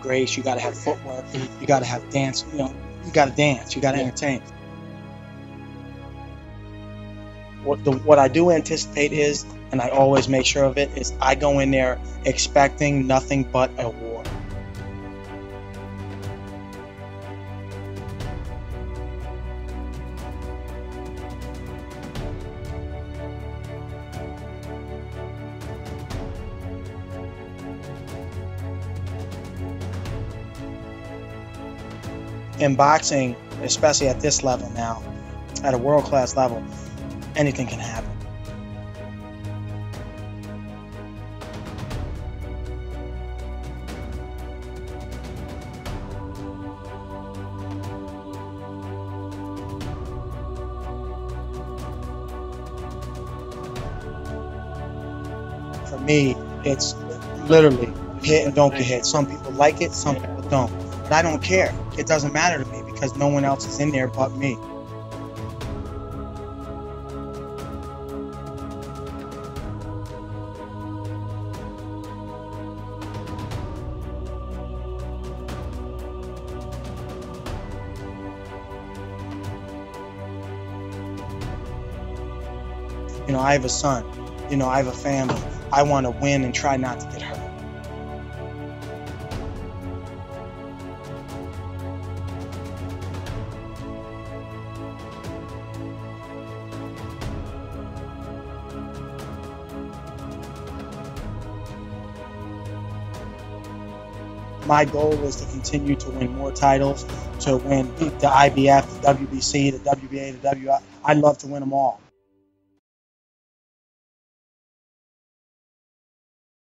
grace. You got to have footwork. You got to have dance. You know, you got to dance. You got to Yeah. entertain. What the what I do anticipate is, and I always make sure of it, is I go in there expecting nothing but a in boxing, especially at this level now, at a world class level, anything can happen. For me, it's literally hit and don't get hit. Some people like it, some people don't. But I don't care. It doesn't matter to me because no one else is in there but me. You know, I have a son. You know, I have a family. I want to win and try not to get hurt. My goal is to continue to win more titles, to win the IBF, the WBC, the WBA, the WI. I'd love to win them all.